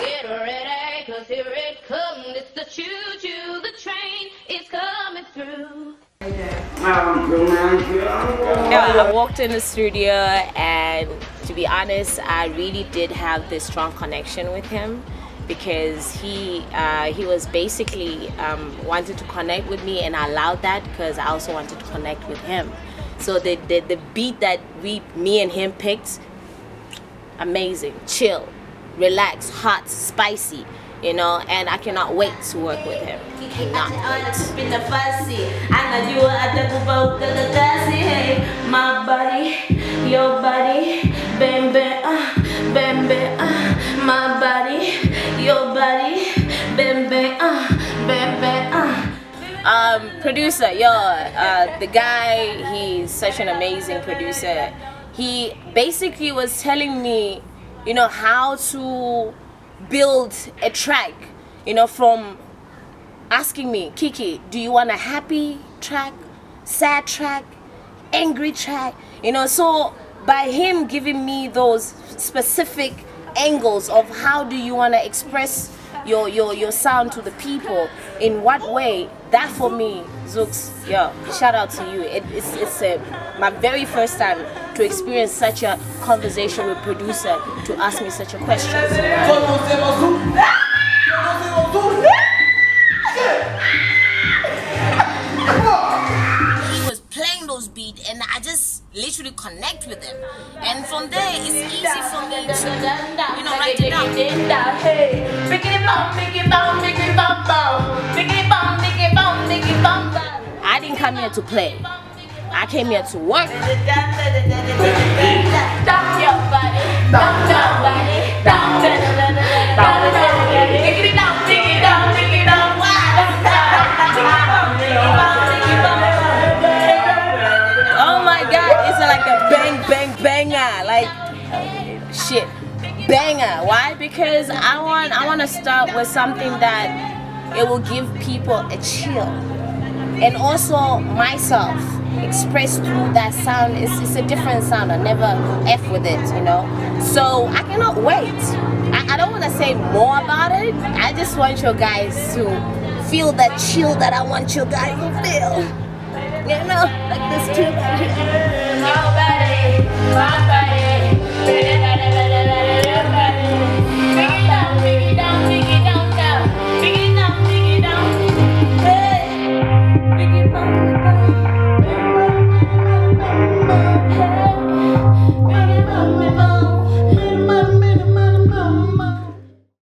Get ready, cause here it comes. It's the choo-choo, the train is coming through. Yeah, I walked in the studio and to be honest, I really did have this strong connection with him because he uh, he was basically um, wanted to connect with me and I allowed that because I also wanted to connect with him. So the, the, the beat that we me and him picked, amazing, chill, relax, hot, spicy, you know, and I cannot wait to work with him. Cannot wait. My body, your body, bam bam, uh, bam bam, uh, my body, your body, bam bam, uh, bam bam, uh. um, producer, yo, uh, the guy, he's such an amazing producer. He basically was telling me, you know, how to build a track, you know, from asking me, Kiki, do you want a happy track, sad track, angry track? You know, so by him giving me those specific angles of how do you want to express your, your, your sound to the people, in what way, that for me, Zooks, yo, shout out to you. It, it's it's uh, my very first time to experience such a conversation with producer to ask me such a question. Literally connect with them. And from there, it's easy for me to, you know, write it down. I didn't come here to play. I came here to work. Oh banger. Like shit. Banger. Why? Because I want I want to start with something that it will give people a chill. And also myself expressed through that sound it's, it's a different sound. I never F with it, you know. So I cannot wait. I, I don't want to say more about it. I just want you guys to feel that chill that I want you guys to feel. You know, like this too. My body, my body,